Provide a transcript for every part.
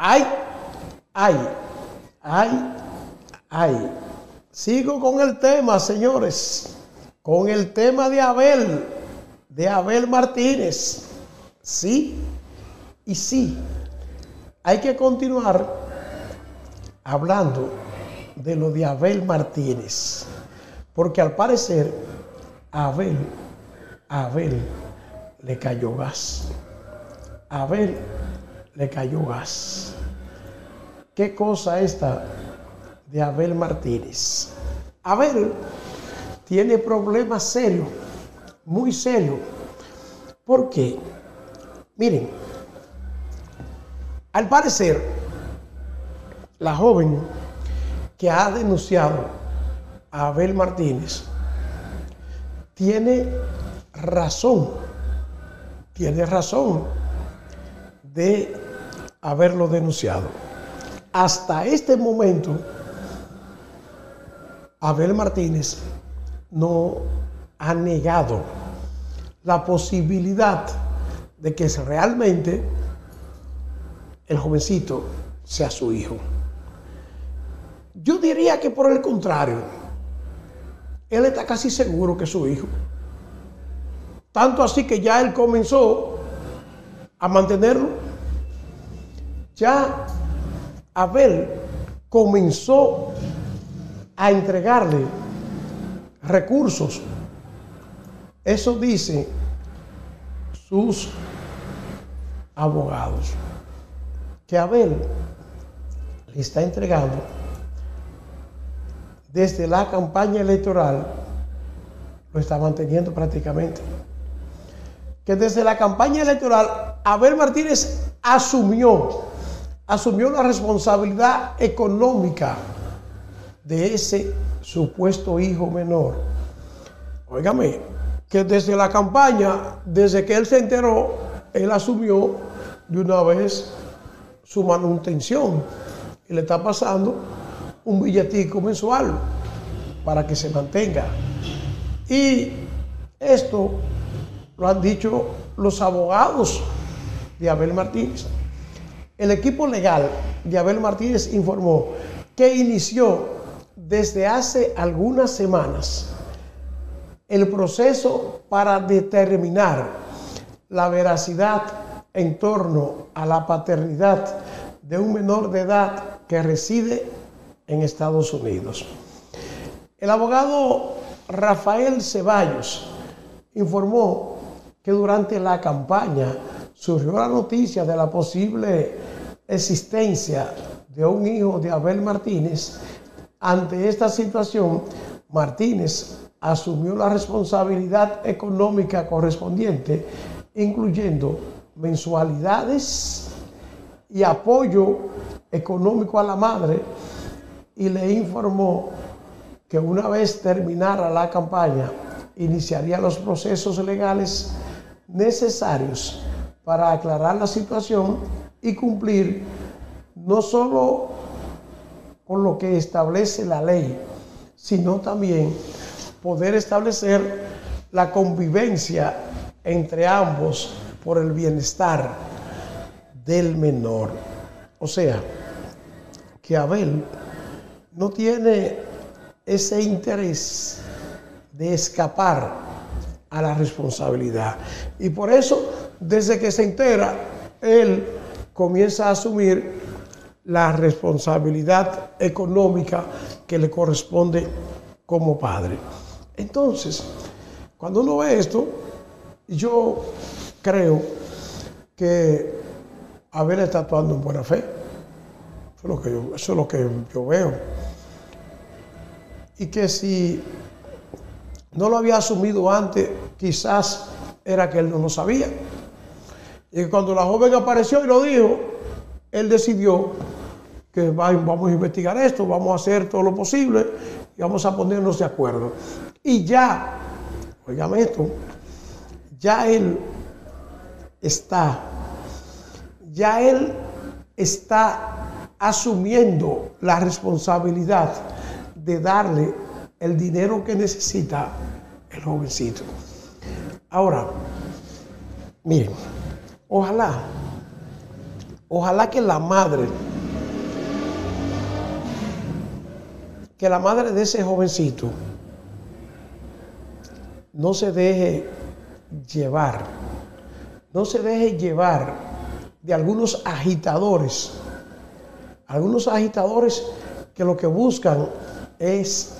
Ay, ay, ay, ay. Sigo con el tema, señores. Con el tema de Abel, de Abel Martínez. Sí y sí. Hay que continuar hablando de lo de Abel Martínez. Porque al parecer, Abel, Abel le cayó gas. Abel le cayó gas. ¿Qué cosa esta de Abel Martínez? Abel tiene problemas serios, muy serios. ¿Por qué? Miren, al parecer, la joven que ha denunciado a Abel Martínez tiene razón, tiene razón de haberlo denunciado. Hasta este momento, Abel Martínez no ha negado la posibilidad de que realmente el jovencito sea su hijo. Yo diría que por el contrario, él está casi seguro que es su hijo. Tanto así que ya él comenzó a mantenerlo. Ya Abel comenzó a entregarle recursos. Eso dicen sus abogados. Que Abel le está entregando desde la campaña electoral, lo está manteniendo prácticamente. Que desde la campaña electoral, Abel Martínez asumió, asumió la responsabilidad económica de ese supuesto hijo menor. Óigame, que desde la campaña, desde que él se enteró, él asumió de una vez su manutención y le está pasando un billetico mensual para que se mantenga. Y esto lo han dicho los abogados de Abel Martínez. El equipo legal de Abel Martínez informó que inició desde hace algunas semanas el proceso para determinar la veracidad en torno a la paternidad de un menor de edad que reside en Estados Unidos. El abogado Rafael Ceballos informó que durante la campaña surgió la noticia de la posible existencia de un hijo de Abel Martínez. Ante esta situación, Martínez asumió la responsabilidad económica correspondiente, incluyendo mensualidades y apoyo económico a la madre y le informó que una vez terminara la campaña, iniciaría los procesos legales necesarios para aclarar la situación y cumplir no solo con lo que establece la ley, sino también poder establecer la convivencia entre ambos por el bienestar del menor. O sea, que Abel no tiene ese interés de escapar a la responsabilidad. Y por eso, desde que se entera, él comienza a asumir la responsabilidad económica que le corresponde como padre. Entonces, cuando uno ve esto, yo creo que Abel está actuando en buena fe. Eso es lo que yo, que yo veo y que si no lo había asumido antes, quizás era que él no lo sabía. Y cuando la joven apareció y lo dijo, él decidió que vamos a investigar esto, vamos a hacer todo lo posible y vamos a ponernos de acuerdo. Y ya, oigan esto, ya él está, ya él está asumiendo la responsabilidad de darle el dinero que necesita el jovencito. Ahora, miren, ojalá. Ojalá que la madre, que la madre de ese jovencito no se deje llevar, no se deje llevar de algunos agitadores, algunos agitadores que lo que buscan es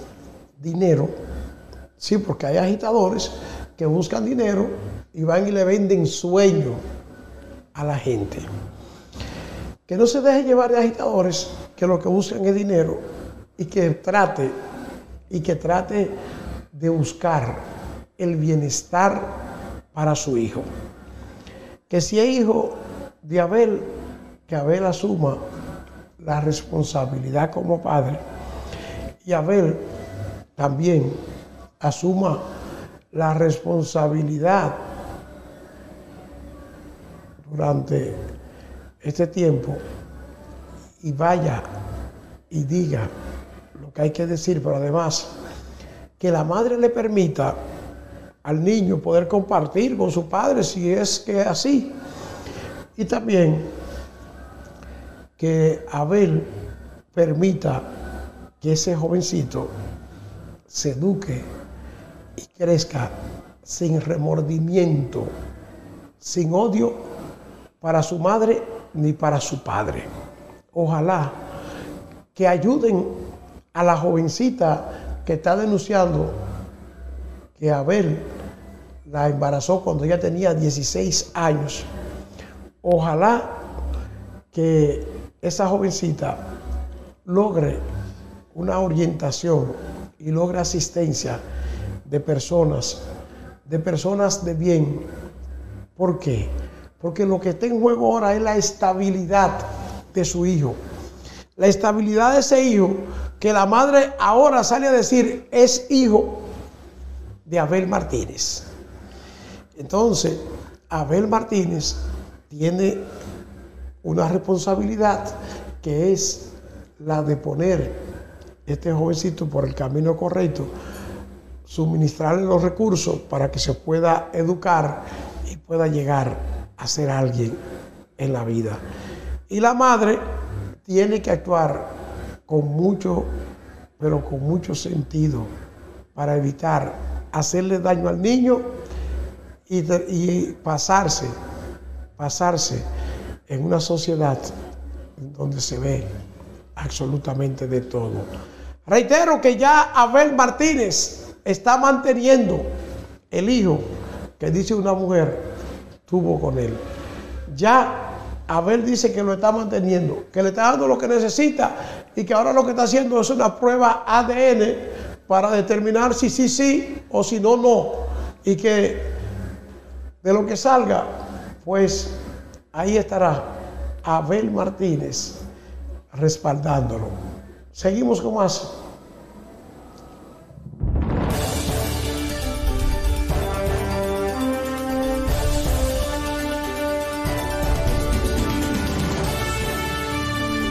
dinero, sí, porque hay agitadores que buscan dinero y van y le venden sueño a la gente. Que no se deje llevar de agitadores que lo que buscan es dinero y que trate y que trate de buscar el bienestar para su hijo. Que si es hijo de Abel, que Abel asuma la responsabilidad como padre y Abel también asuma la responsabilidad durante este tiempo y vaya y diga lo que hay que decir, pero además que la madre le permita al niño poder compartir con su padre si es que es así. Y también que Abel permita que ese jovencito se eduque y crezca sin remordimiento, sin odio para su madre ni para su padre. Ojalá que ayuden a la jovencita que está denunciando que Abel la embarazó cuando ella tenía 16 años. Ojalá que esa jovencita logre una orientación y logre asistencia de personas, de personas de bien. ¿Por qué? Porque lo que está en juego ahora es la estabilidad de su hijo. La estabilidad de ese hijo que la madre ahora sale a decir es hijo de Abel Martínez. Entonces, Abel Martínez tiene una responsabilidad que es la de poner este jovencito por el camino correcto, suministrarle los recursos para que se pueda educar y pueda llegar a ser alguien en la vida. Y la madre tiene que actuar con mucho, pero con mucho sentido para evitar hacerle daño al niño y, pasarse, pasarse en una sociedad donde se ve absolutamente de todo. Reitero que ya Abel Martínez está manteniendo el hijo que dice una mujer tuvo con él. Ya Abel dice que lo está manteniendo, que le está dando lo que necesita y que ahora lo que está haciendo es una prueba ADN para determinar si sí, sí o si no, no. Y que de lo que salga, pues ahí estará Abel Martínez respaldándolo. Seguimos con más.